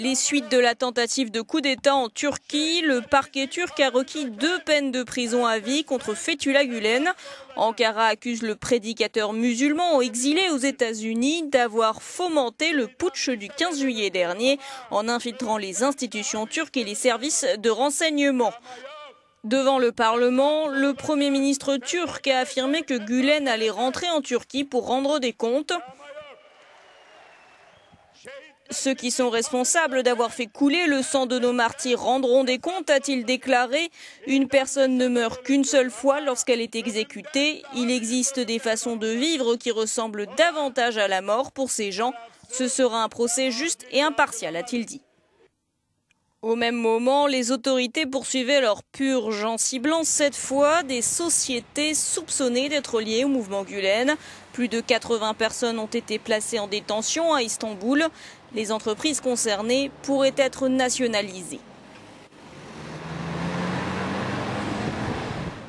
Les suites de la tentative de coup d'État en Turquie, le parquet turc a requis deux peines de prison à vie contre Fethullah Gulen. Ankara accuse le prédicateur musulman exilé aux États-Unis d'avoir fomenté le putsch du 15 juillet dernier en infiltrant les institutions turques et les services de renseignement. Devant le Parlement, le Premier ministre turc a affirmé que Gulen allait rentrer en Turquie pour rendre des comptes. Ceux qui sont responsables d'avoir fait couler le sang de nos martyrs rendront des comptes, a-t-il déclaré. Une personne ne meurt qu'une seule fois lorsqu'elle est exécutée. Il existe des façons de vivre qui ressemblent davantage à la mort pour ces gens. Ce sera un procès juste et impartial, a-t-il dit. Au même moment, les autorités poursuivaient leur purge en ciblant cette fois des sociétés soupçonnées d'être liées au mouvement Gulen. Plus de 80 personnes ont été placées en détention à Istanbul. Les entreprises concernées pourraient être nationalisées.